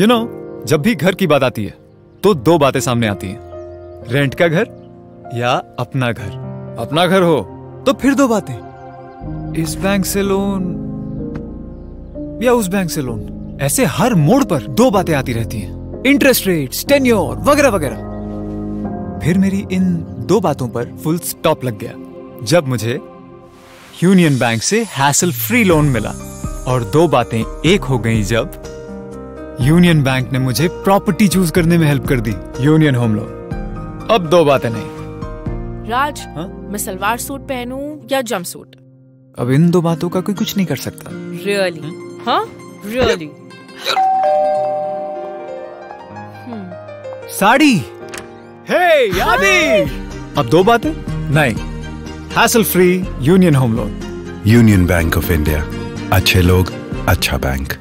You know जब भी घर की बात आती है तो दो बातें सामने आती हैं। रेंट का घर या अपना घर। अपना घर हो तो फिर दो बातें। इस बैंक से लोन या उस बैंक से लोन ऐसे हर मोड़ पर दो बातें आती रहती हैं। इंटरेस्ट रेट टेन्योर वगैरह वगैरह। फिर मेरी इन दो बातों पर फुल स्टॉप लग गया, जब मुझे यूनियन बैंक से हैसल फ्री लोन मिला। और दो बातें एक हो गई जब यूनियन बैंक ने मुझे प्रॉपर्टी चूज़ करने में हेल्प कर दी यूनियन होम लोन। अब दो बातें नहीं। राज हाँ? मैं सलवार सूट पहनूं या जम सूट? अब इन दो बातों का कोई कुछ नहीं कर सकता। रियली हाँ? रियली साड़ी! हे यादी! अब दो बातें? नहीं। Hassle free Union home loan. Union Bank of India अच्छे लोग अच्छा बैंक।